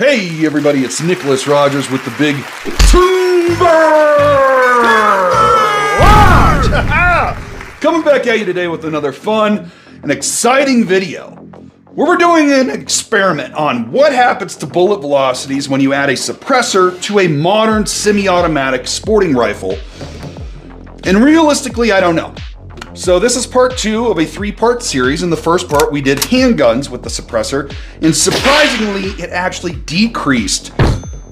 Hey, everybody, it's Nicholas Rogers with the big Timber! Coming back at you today with another fun and exciting video where we're doing an experiment on what happens to bullet velocities when you add a suppressor to a modern semi automatic sporting rifle. And realistically, I don't know. So this is part two of a three-part series. In the first part, we did handguns with the suppressor, and surprisingly, it actually decreased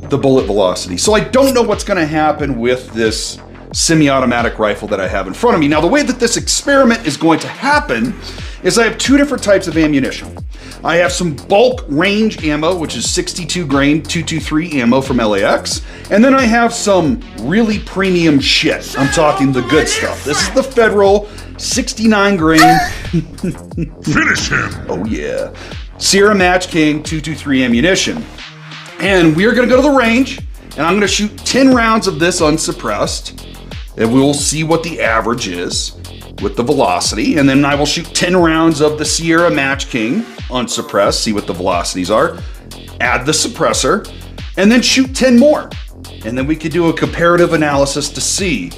the bullet velocity. So I don't know what's gonna happen with this semi-automatic rifle that I have in front of me. Now, the way that this experiment is going to happen is I have two different types of ammunition. I have some bulk range ammo, which is 62 grain 223 ammo from LAX. And then I have some really premium shit. I'm talking the good stuff. This is the Federal 69 grain. Finish him! Oh, yeah. Sierra Match King 223 ammunition. And we're gonna go to the range, and I'm gonna shoot 10 rounds of this unsuppressed, and we'll see what the average is with the velocity. And then I will shoot 10 rounds of the Sierra Match King unsuppressed, see what the velocities are, add the suppressor, and then shoot 10 more. And then we could do a comparative analysis to see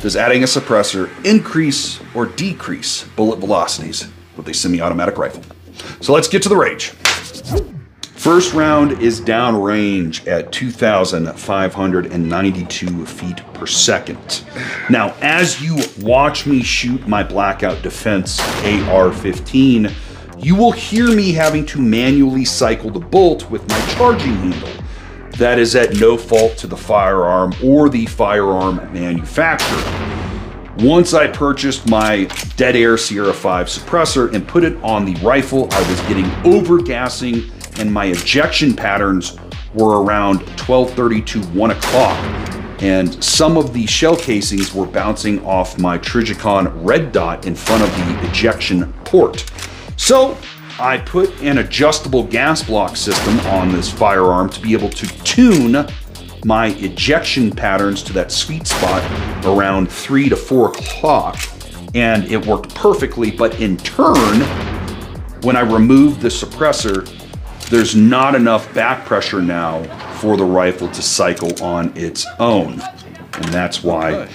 does adding a suppressor increase or decrease bullet velocities with a semi-automatic rifle? So let's get to the range. First round is downrange at 2,592 feet per second. Now, as you watch me shoot my Blackout Defense AR-15, you will hear me having to manually cycle the bolt with my charging handle. That is at no fault to the firearm or the firearm manufacturer. Once I purchased my Dead Air Sierra 5 suppressor and put it on the rifle, I was getting overgassing and my ejection patterns were around 12.30 to 1 o'clock. And some of the shell casings were bouncing off my Trijicon red dot in front of the ejection port. So I put an adjustable gas block system on this firearm to be able to tune my ejection patterns to that sweet spot around 3 to 4 o'clock. And it worked perfectly, but in turn, when I removed the suppressor, there's not enough back pressure now for the rifle to cycle on its own. And that's why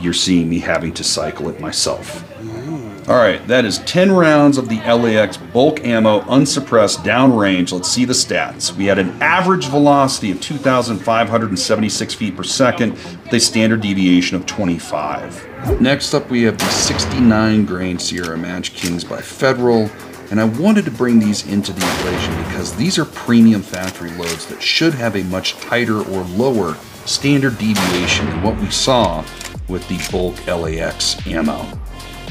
you're seeing me having to cycle it myself. Mm. All right, that is 10 rounds of the LAX bulk ammo unsuppressed downrange. Let's see the stats. We had an average velocity of 2,576 feet per second with a standard deviation of 25. Next up, we have the 69 grain Sierra Match Kings by Federal. And I wanted to bring these into the equation because these are premium factory loads that should have a much tighter or lower standard deviation than what we saw with the bulk LAX ammo.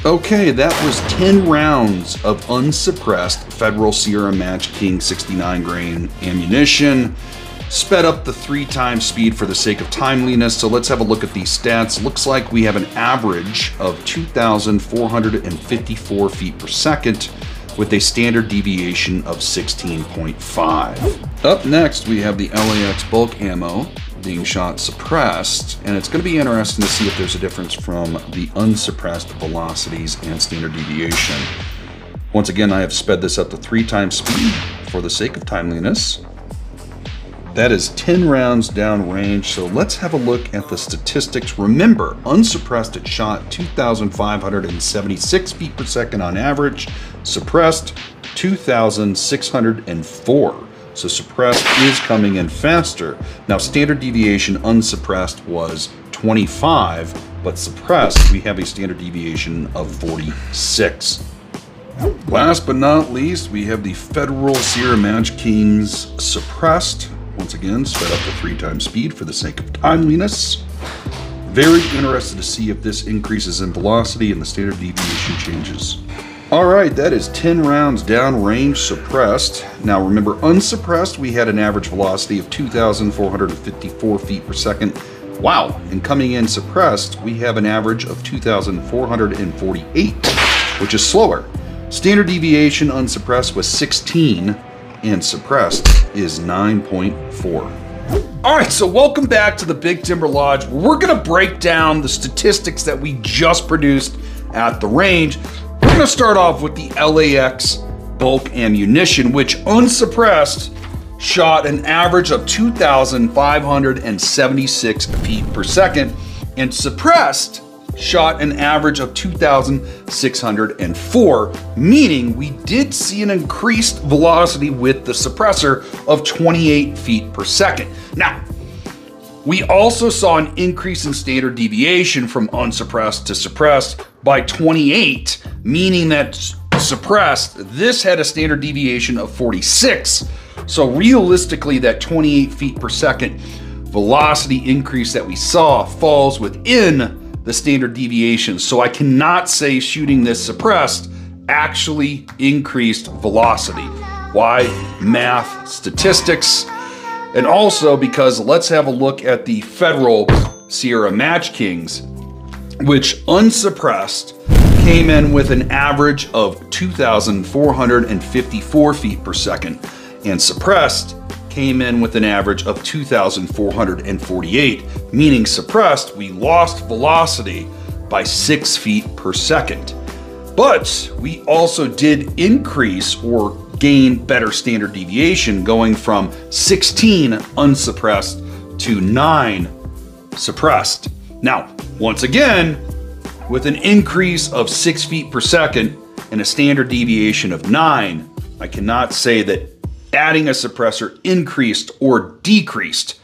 Okay, that was 10 rounds of unsuppressed Federal Sierra Match King 69 grain ammunition. Sped up the three times speed for the sake of timeliness, so let's have a look at these stats. Looks like we have an average of 2,454 feet per second with a standard deviation of 16.5. Up next, we have the LAX bulk ammo being shot suppressed, and it's going to be interesting to see if there's a difference from the unsuppressed velocities and standard deviation. Once again, I have sped this up to three times speed for the sake of timeliness. That is 10 rounds down range, so let's have a look at the statistics. Remember, unsuppressed it shot 2,576 feet per second on average, suppressed 2,604. So suppressed is coming in faster. Now standard deviation unsuppressed was 25, but suppressed we have a standard deviation of 46. Last but not least, we have the Federal Sierra Match Kings suppressed. Once again, sped up to three times speed for the sake of timeliness. Very interested to see if this increases in velocity and the standard deviation changes. All right, that is 10 rounds downrange suppressed. Now remember, unsuppressed, we had an average velocity of 2,454 feet per second. Wow, and coming in suppressed, we have an average of 2,448, which is slower. Standard deviation unsuppressed was 16, and suppressed is 9.4. All right, so welcome back to the Big Timber Lodge. We're gonna break down the statistics that we just produced at the range. We're gonna start off with the LAX bulk ammunition, which unsuppressed shot an average of 2,576 feet per second, and suppressed shot an average of 2,604, meaning we did see an increased velocity with the suppressor of 28 feet per second. Now, we also saw an increase in standard deviation from unsuppressed to suppressed by 28, meaning that suppressed, this had a standard deviation of 46. So realistically, that 28 feet per second velocity increase that we saw falls within the standard deviation. So I cannot say shooting this suppressed actually increased velocity. Why? Math, statistics, and also because let's have a look at the federal Sierra Match Kings, which unsuppressed came in with an average of 2,454 feet per second, and suppressed came in with an average of 2,448, meaning suppressed, we lost velocity by six feet per second. But we also did increase or gain better standard deviation going from 16 unsuppressed to 9 suppressed. Now, once again, with an increase of 6 feet per second and a standard deviation of 9, I cannot say that adding a suppressor increased or decreased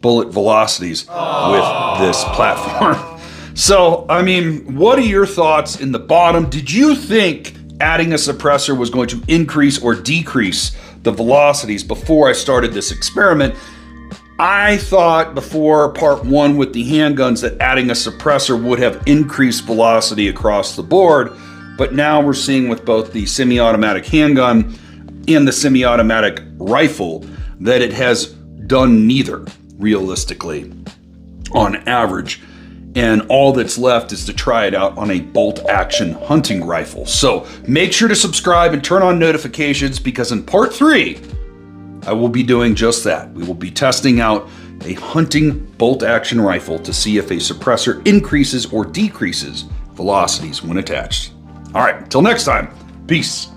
bullet velocities with this platform. So, I mean, what are your thoughts in the bottom? Did you think adding a suppressor was going to increase or decrease the velocities before I started this experiment? I thought before part one with the handguns that adding a suppressor would have increased velocity across the board, but now we're seeing with both the semi-automatic handgun and the semi-automatic rifle that it has done neither realistically on average and all that's left is to try it out on a bolt action hunting rifle. So make sure to subscribe and turn on notifications because in part three, I will be doing just that. We will be testing out a hunting bolt action rifle to see if a suppressor increases or decreases velocities when attached. All right, until next time, peace.